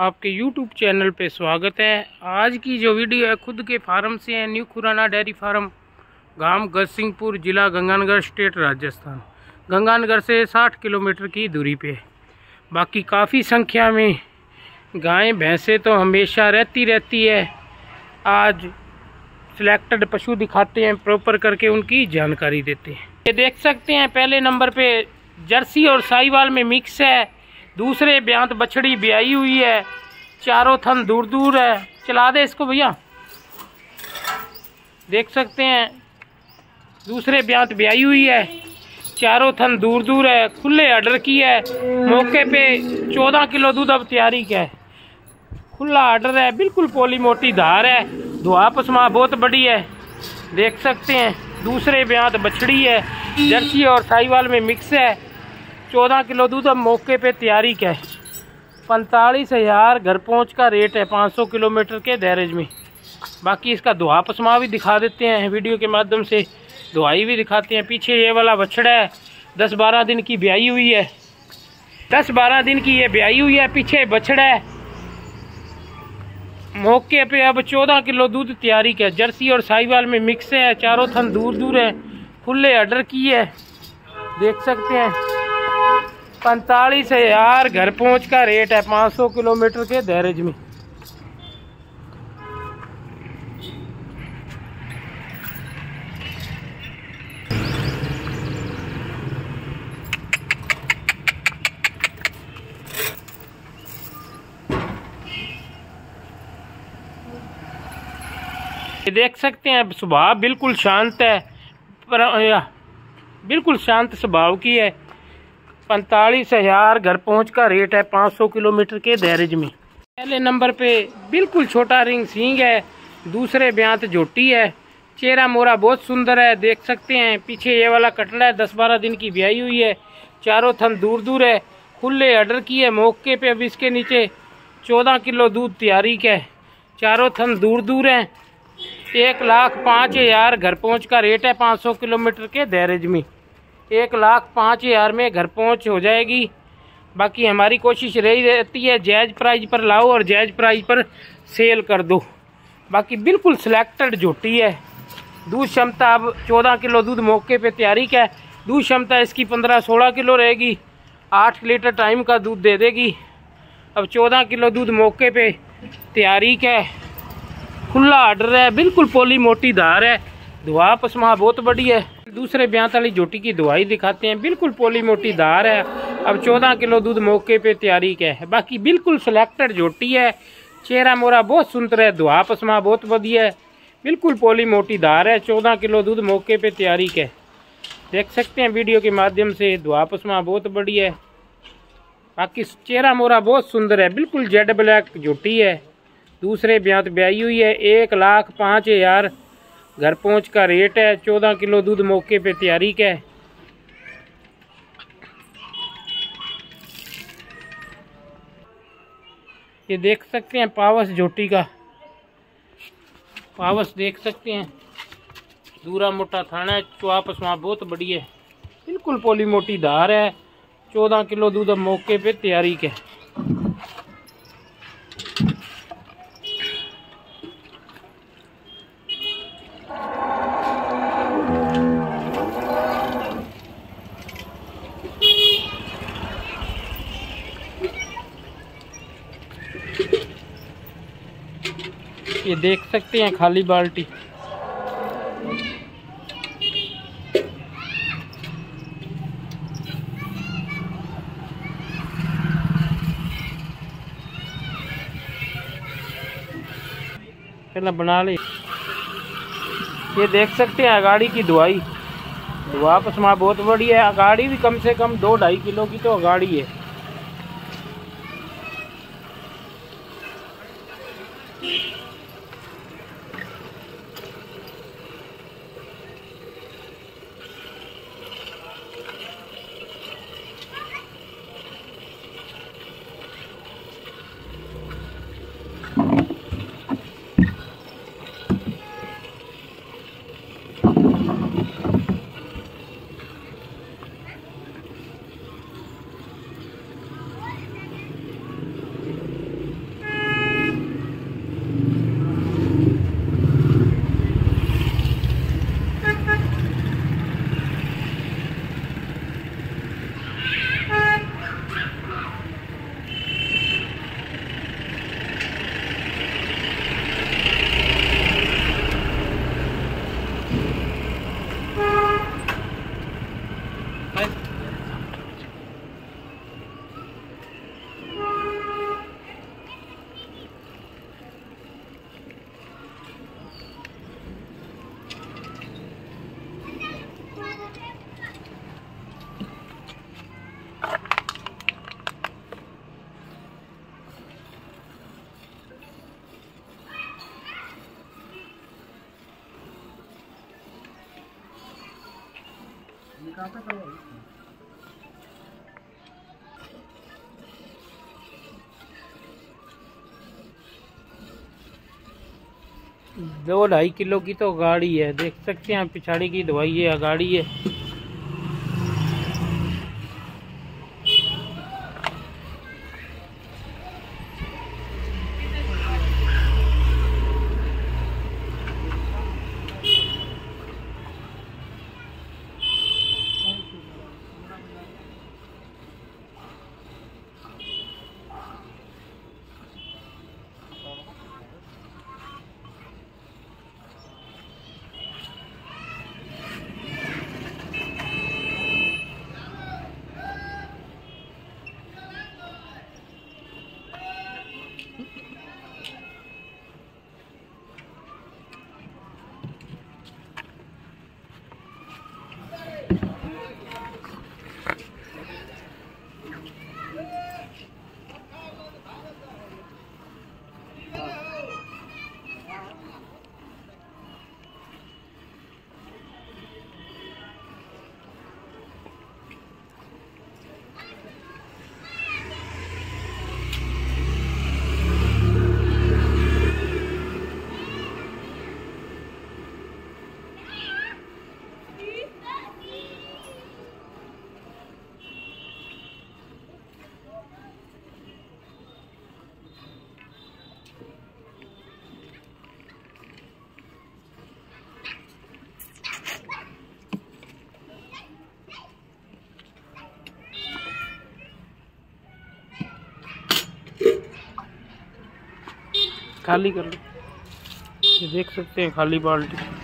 आपके YouTube channel पे स्वागत है। आज की जो वीडियो है, खुद के फार्म से है, न्यू खुराना डेयरी फार्म, गाँव गसिंगपुर ज़िला गंगानगर, स्टेट राजस्थान। गंगानगर से 60 किलोमीटर की दूरी पे बाकी काफ़ी संख्या में गायें, भैंसें तो हमेशा रहती रहती है। आज सिलेक्टेड पशु दिखाते हैं प्रॉपर करके उनकी जानकारी देते हैं। ये देख सकते हैं, पहले नंबर पे जर्सी और साहिवाल में मिक्स है। दूसरे ब्यांत बछड़ी ब्याई हुई है। चारों थन दूर दूर है। चला दे इसको भैया। देख सकते हैं, दूसरे ब्यांत ब्याई हुई है। चारों थन दूर दूर है। खुले आर्डर की है। मौके पे चौदह किलो दूध अब तैयारी का है। खुला आर्डर है। बिल्कुल पोली मोटी धार है। दुआ पसमा बहुत बड़ी है। देख सकते हैं, दूसरे ब्यांत बछड़ी है। जर्सी और साहिवाल में मिक्स है। चौदह किलो दूध अब मौके पे तैयारी का है? पैंतालीस हज़ार घर पहुँच का रेट है पाँच सौ किलोमीटर के दैरेज में। बाकी इसका दुआ पसमा भी दिखा देते हैं, वीडियो के माध्यम से दुआई भी दिखाते हैं। पीछे ये वाला बछड़ा है, दस बारह दिन की ब्याई हुई है। दस बारह दिन की ये ब्याई हुई है, पीछे बछड़ा है। मौके पे अब चौदह किलो दूध तैयारी का जर्सी और साहिवाल में मिक्स है, चारों थन दूर दूर है, खुले ऑर्डर की है। देख सकते हैं। पैंतालीस हज़ार घर पहुँच का रेट है 500 किलोमीटर के दहरेज में। देख सकते हैं, स्वभाव बिल्कुल शांत है, पर बिल्कुल शांत स्वभाव की है। पैंतालीस हज़ार घर पहुँच का रेट है 500 किलोमीटर के दहरेज में। पहले नंबर पे बिल्कुल छोटा रिंग सींग है, दूसरे ब्यांत जोटी है, चेहरा मोरा बहुत सुंदर है, देख सकते हैं, पीछे ये वाला कटड़ा है, दस बारह दिन की ब्याई हुई है, चारों थन दूर दूर है, खुले ऑर्डर की है मौके पे अब इसके नीचे चौदह किलो दूध तैयारी का है। चारों थन दूर दूर हैं, एक लाख पाँच हज़ार घर पहुँच का रेट है पाँच सौ किलोमीटर के दहरेज में। एक लाख पाँच हज़ार में घर पहुँच हो जाएगी। बाकी हमारी कोशिश रही रहती है, जायज़ प्राइस पर लाओ और जायज़ प्राइस पर सेल कर दो। बाकी बिल्कुल सिलेक्टेड झोटी है। दूध क्षमता अब चौदह किलो दूध मौके पे तैयारी का है। दूध क्षमता इसकी पंद्रह सोलह किलो रहेगी। आठ लीटर टाइम का दूध दे देगी। अब चौदह किलो दूध मौके पे तैयारी का है। खुला आर्डर है, बिल्कुल पोली मोटी धार है। धुआ पसमा बहुत बड़ी है। दूसरे ब्यांत वाली जोटी की दवाई दिखाते हैं। बिल्कुल पोली मोटी धार है। अब चौदह किलो दूध मौके पे तैयारी का है। बाकी बिल्कुल सिलेक्टेड जोटी है। चेहरा मोरा बहुत सुंदर है। दुआ पसमा बहुत बढ़िया है। बिल्कुल पोली मोटी धार है। चौदह किलो दूध मौके पे तैयारी का देख सकते हैं वीडियो के माध्यम से। दुआ पसमा बहुत बढ़िया है। बाकी चेहरा मोरा बहुत सुंदर है। बिल्कुल जेड ब्लैक जोटी है। दूसरे ब्यांत ब्याई हुई है। एक लाख पाँच हज़ार घर पहुँच का रेट है, चौदह किलो दूध मौके पे तैयारी का है। ये देख सकते हैं पावस झोटी का। पावस देख सकते हैं। दूरा मोटा थाना है, चुआपस वहाँ बहुत बड़ी है। बिल्कुल पोली मोटी धार है, चौदह किलो दूध मौके पे तैयारी के ये देख सकते हैं खाली बाल्टी। पहले बना ले। ये देख सकते हैं अगाड़ी की दवाई दुआ पसमा बहुत बड़ी है। अगाड़ी भी कम से कम दो ढाई किलो की तो अगाड़ी है। Bye. दो ढाई किलो की तो गाड़ी है, देख सकते हैं पिछाड़ी की दवाई है गाड़ी है। खाली कर लो। ये देख सकते हैं खाली बाल्टी।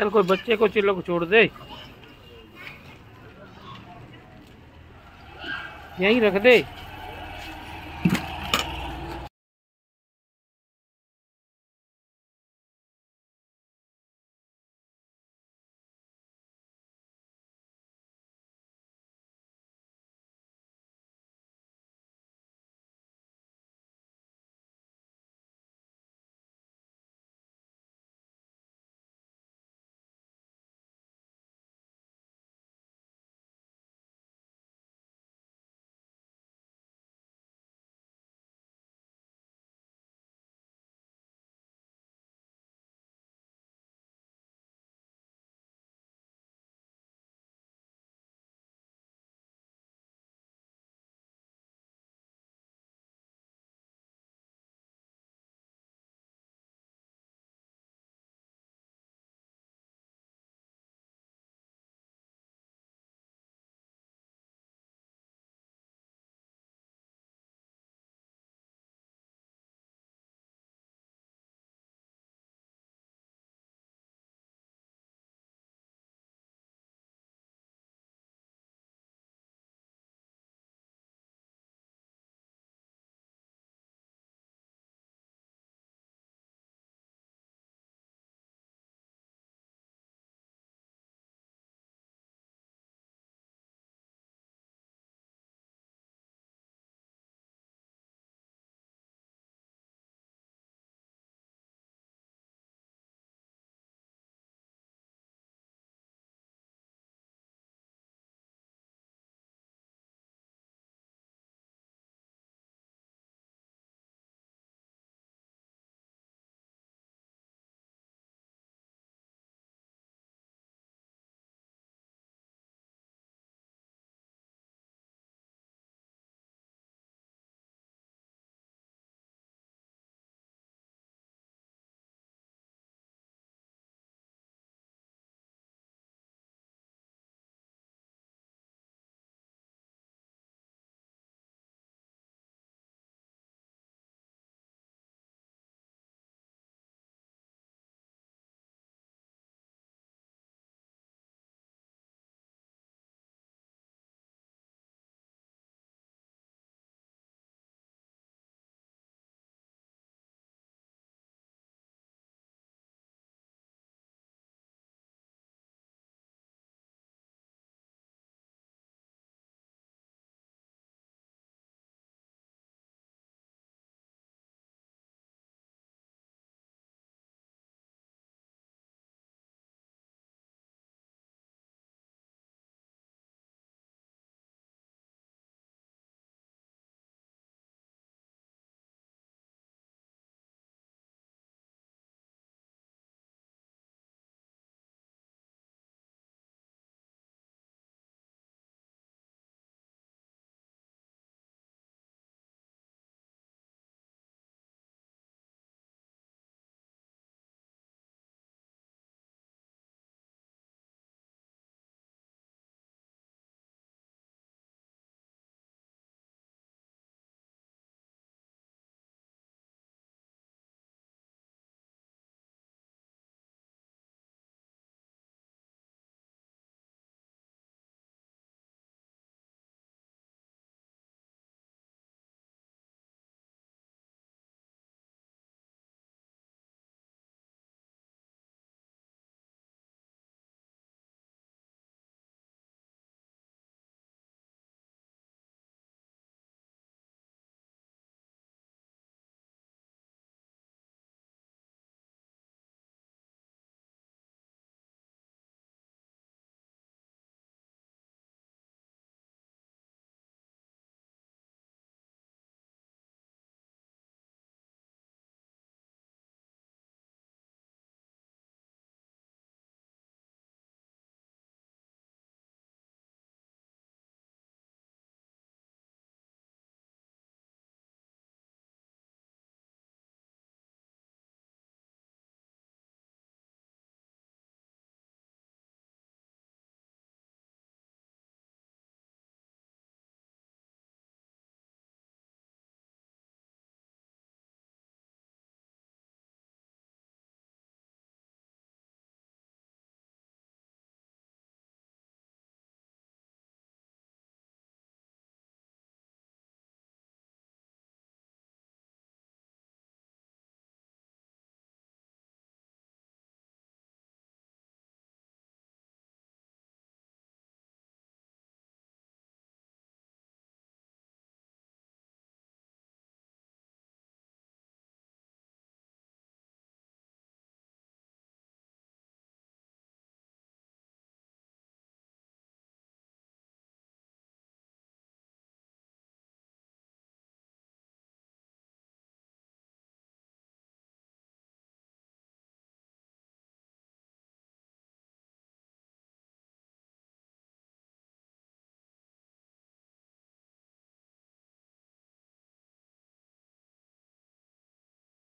चल कोई बच्चे को चिल्लो को छोड़ दे। यहीं रख दे।